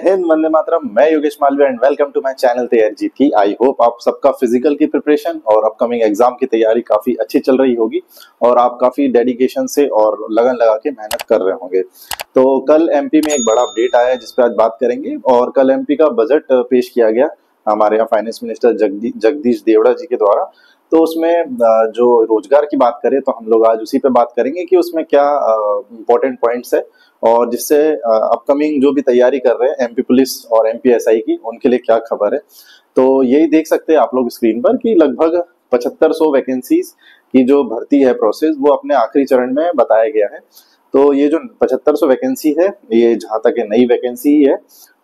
हिंद, वंदे मातरम। मैं Yogesh Malviya and welcome to my channel तैयार जीत की आई होप आप सबका फ़िज़िकल की प्रिपरेशन और अपकमिंग एग्ज़ाम की तैयारी काफ़ी अच्छी चल रही होगी और आप काफ़ी डेडिकेशन से और लगन लगा के मेहनत कर रहे होंगे। तो कल एमपी में एक बड़ा अपडेट आया है जिसपे आज बात करेंगे और कल एमपी का बजट पेश किया गया हमारे यहाँ फाइनेंस मिनिस्टर जगदी जगदीश देवड़ा जी के द्वारा। तो उसमें जो रोज़गार की बात करें तो हम लोग आज उसी पे बात करेंगे कि उसमें क्या इंपॉर्टेंट पॉइंट्स है और जिससे अपकमिंग जो भी तैयारी कर रहे हैं एमपी पुलिस और एमपीएसआई की, उनके लिए क्या खबर है। तो यही देख सकते हैं आप लोग स्क्रीन पर कि लगभग पचहत्तर सौ वैकेंसीज की जो भर्ती है प्रोसेस वो अपने आखिरी चरण में बताया गया है। तो ये जो पचहत्तर सौ वैकेंसी है, ये जहाँ तक नई वैकेंसी ही है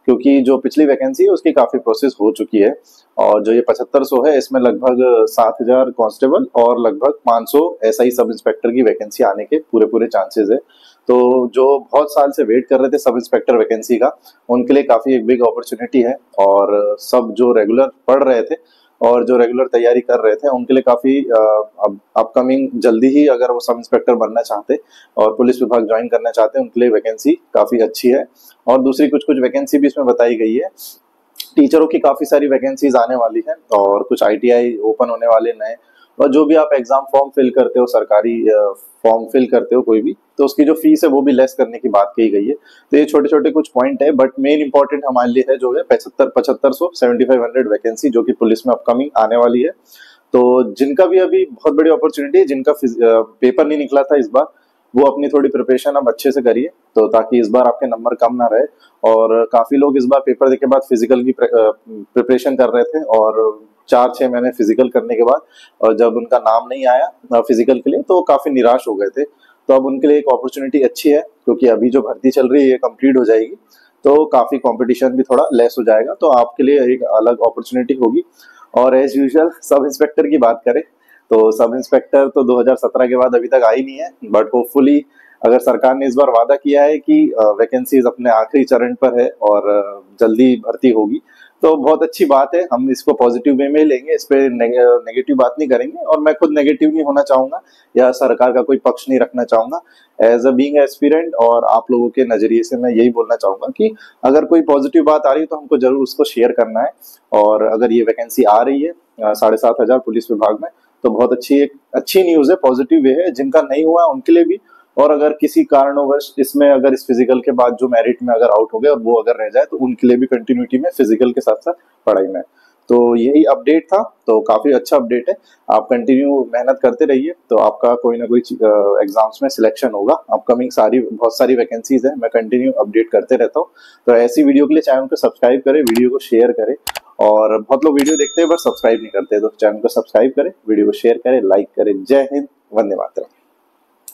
क्योंकि जो पिछली वैकेंसी है, उसकी काफ़ी प्रोसेस हो चुकी है। और जो ये पचहत्तर सौ है, इसमें लगभग सात हज़ार कांस्टेबल और लगभग पाँच सौ एस आई सब इंस्पेक्टर की वैकेंसी आने के पूरे पूरे चांसेस है। तो जो बहुत साल से वेट कर रहे थे सब इंस्पेक्टर वैकेंसी का, उनके लिए काफ़ी एक बिग अपॉर्चुनिटी है। और सब जो रेगुलर पढ़ रहे थे और जो रेगुलर तैयारी कर रहे थे, उनके लिए काफ़ी अपकमिंग जल्दी ही अगर वो सब इंस्पेक्टर बनना चाहते और पुलिस विभाग ज्वाइन करना चाहते हैं उनके लिए वैकेंसी काफ़ी अच्छी है। और दूसरी कुछ कुछ वैकेंसी भी इसमें बताई गई है। टीचरों की काफ़ी सारी वैकेंसीज आने वाली है और कुछ आईटीआई ओपन होने वाले नए। और जो भी आप एग्ज़ाम फॉर्म फिल करते हो, सरकारी फॉर्म फिल करते हो कोई भी तो उसकी जो फ़ीस है वो भी लेस करने की बात कही गई है। तो ये छोटे छोटे कुछ पॉइंट है बट मेन इंपॉर्टेंट हमारे लिए है जो है पचहत्तर पचहत्तर सौ सेवेंटी फाइव हंड्रेड वैकेंसी जो कि पुलिस में अपकमिंग आने वाली है। तो जिनका भी अभी बहुत बड़ी अपॉर्चुनिटी है, जिनका पेपर नहीं निकला था इस बार, वो अपनी थोड़ी प्रिपरेशन अब अच्छे से करिए तो ताकि इस बार आपके नंबर कम ना रहे। और काफ़ी लोग इस बार पेपर देने के बाद फ़िज़िकल की प्रिपरेशन कर रहे थे और चार छह महीने फ़िज़िकल करने के बाद और जब उनका नाम नहीं आया फ़िज़िकल के लिए तो काफ़ी निराश हो गए थे। तो अब उनके लिए एक अपॉर्चुनिटी अच्छी है, क्योंकि अभी जो भर्ती चल रही है, ये कंप्लीट हो जाएगी तो काफ़ी कंपटीशन भी थोड़ा लेस हो जाएगा। तो आपके लिए एक अलग अपॉर्चुनिटी होगी। और एज यूजल सब इंस्पेक्टर की बात करें तो सब इंस्पेक्टर तो 2017 के बाद अभी तक आई नहीं है बट होपफुली अगर सरकार ने इस बार वादा किया है कि वैकेंसीज अपने आखिरी चरण पर है और जल्दी भर्ती होगी तो बहुत अच्छी बात है, हम इसको पॉजिटिव वे में लेंगे, इस पर नेगेटिव बात नहीं करेंगे और मैं खुद नेगेटिव नहीं होना चाहूँगा या सरकार का कोई पक्ष नहीं रखना चाहूँगा। एज अ बींग एस्पिरेंट और आप लोगों के नज़रिए से मैं यही बोलना चाहूँगा कि अगर कोई पॉजिटिव बात आ रही है तो हमको ज़रूर उसको शेयर करना है और अगर ये वैकेंसी आ रही है साढ़े सात हज़ार पुलिस विभाग में तो बहुत अच्छी एक, अच्छी न्यूज़ है पॉजिटिव वे है, जिनका नहीं हुआ उनके लिए भी और अगर किसी कारणवश इसमें अगर इस फ़िज़िकल के बाद जो मेरिट में अगर आउट हो गए और वो अगर रह जाए तो उनके लिए भी कंटिन्यूटी में फ़िज़िकल के साथ साथ पढ़ाई में। तो यही अपडेट था तो काफ़ी अच्छा अपडेट है। आप कंटिन्यू मेहनत करते रहिए तो आपका कोई ना कोई एग्ज़ाम्स में सिलेक्शन होगा। अपकमिंग सारी, बहुत सारी वैकेंसीज है, मैं कंटिन्यू अपडेट करते रहता हूँ। तो ऐसी वीडियो के लिए चैनल को सब्सक्राइब करें वीडियो को शेयर करें। और बहुत लोग वीडियो देखते हैं बट सब्सक्राइब नहीं करते तो चैनल को सब्सक्राइब करें वीडियो को शेयर करें लाइक करें। जय हिंद, वंदे मातरम।